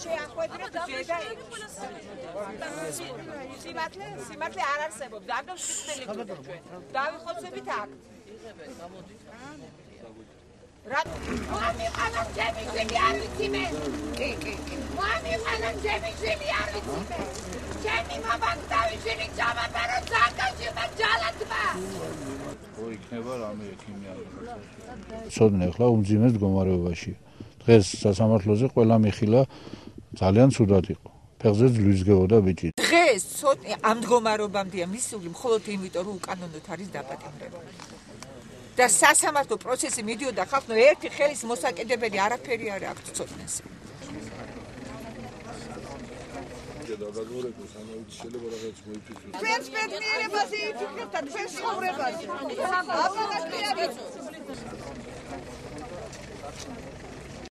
შეახვედრეთ ზედა სიმართლე სიმართლე არ არსებობს სისტემი გქონდა ჩვენ დავიხოცებით აქ რა მომიყანა ჩემი შვილი არ ვიცი მე კი კი კი მომიყანა ჩემი შვილი არ ვიცი მე ჩემი მამა დავიშვილი ჩამაბარო ზაკაში და ჯალათმა ო იქნება რამე ექიმიანი სოდნე ახლა უმძიმეს მდგომარეობაში დღეს სასამართლოზე ყველა მიხილა ძალიან ცუდად იყო ფეხზე ძლივსგებოდა ბიჭი დღეს სოდნე ამ მდგომარეობამდეა მისული მხოლოდ იმიტომ რომ უკანონოდ არის დაპატიმრებული და სასამართლო პროცესი მიდიოდა ხალხო ერთი ხელის მოსაკიდებელი არაფერი არ აქვს ცოდნეს დაგაგორებოს ამავე შეიძლება რაღაც მოიფიქროს. ჩვენს პედნიერებაზე იფიქრებთ და ჩვენს ცხოვრებაზე. აბა რა